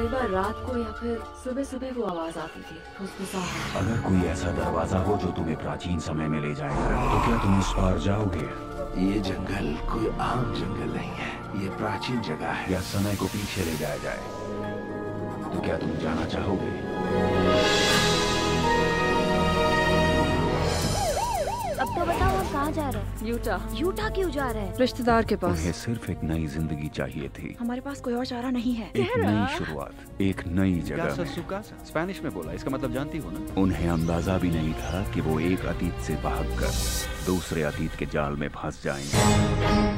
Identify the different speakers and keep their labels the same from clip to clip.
Speaker 1: कई बार रात को या फिर सुबह सुबह वो आवाज़ आती थी फुसफुसाहट
Speaker 2: अगर कोई ऐसा दरवाज़ा हो जो तुम्हें प्राचीन समय में ले जाएगा तो क्या तुम उस पार जाओगे?
Speaker 3: ये जंगल कोई आम जंगल नहीं है ये प्राचीन जगह है।
Speaker 2: या समय को पीछे ले जाया जाए। तो क्या तुम जाना चाहोगे?
Speaker 4: कहाँ जा रहे हैं?
Speaker 1: यूटा।
Speaker 4: यूटा क्यों जा रहे हैं?
Speaker 1: रिश्तेदार के पास।
Speaker 2: उन्हें सिर्फ़ एक नई ज़िंदगी चाहिए थी।
Speaker 1: हमारे पास कोई और चारा नहीं है।
Speaker 2: एक नई शुरुआत एक नई जगह
Speaker 5: कासा
Speaker 2: में।
Speaker 5: सुकासा स्पेनिश में बोला इसका मतलब जानती हो ना?
Speaker 2: उन्हें अंदाज़ा भी नहीं था कि वो एक अतीत से भागकर दूसरे अतीत के जाल में फंस जाएँगे।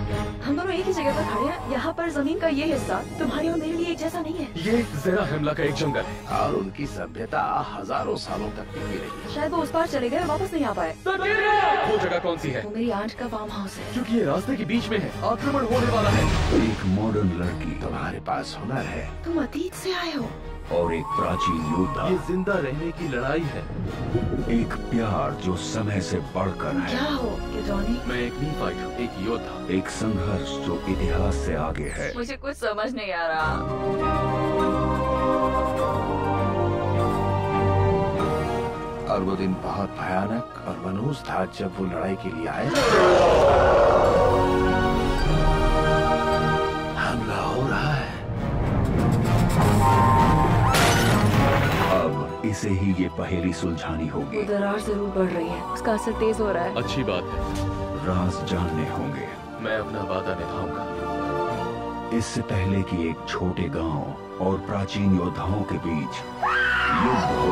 Speaker 1: हम दोनों एक ही जगह पर खड़े हैं। यहाँ पर ज़मीन का ये हिस्सा तुम्हारे और मेरे लिए एक जैसा नहीं है।
Speaker 3: ये जरा हमला का एक जंगल है। और उनकी सभ्यता हज़ारों सालों तक टिकी रही है।
Speaker 1: शायद वो उस पार चले गए वापस नहीं आ पाए।
Speaker 3: वो जगह कौन सी है?
Speaker 1: वो मेरी आंट का फार्म हाउस है।
Speaker 3: क्योंकि ये रास्ते के बीच में है। आक्रमण होने वाला है।
Speaker 2: एक मॉडर्न लड़की
Speaker 3: तुम्हारे पास हुनर है।
Speaker 1: तुम अतीत ऐसी आए हो।
Speaker 2: और एक प्राचीन योद्धा।
Speaker 3: ये ज़िंदा रहने की लड़ाई है।
Speaker 2: एक प्यार जो समय से बढ़कर है।
Speaker 1: क्या हो?
Speaker 3: एक नी फाइटर एक योद्धा
Speaker 2: एक संघर्ष जो इतिहास से आगे है।
Speaker 1: मुझे कुछ समझ नहीं आ रहा।
Speaker 3: और वो दिन बहुत भयानक और मनहूस था जब वो लड़ाई के लिए आए। हमला हो रहा है।
Speaker 2: अब इसे ही ये पहेली सुलझानी होगी।
Speaker 1: दरार ज़रूर बढ़ रही है। उसका असर तेज हो रहा है।
Speaker 3: अच्छी बात है।
Speaker 2: राज जानने होंगे।
Speaker 3: मैं अपना वादा निभाऊँगा।
Speaker 2: इससे पहले कि एक छोटे गाँव और प्राचीन योद्धाओं के बीच युद्ध हो.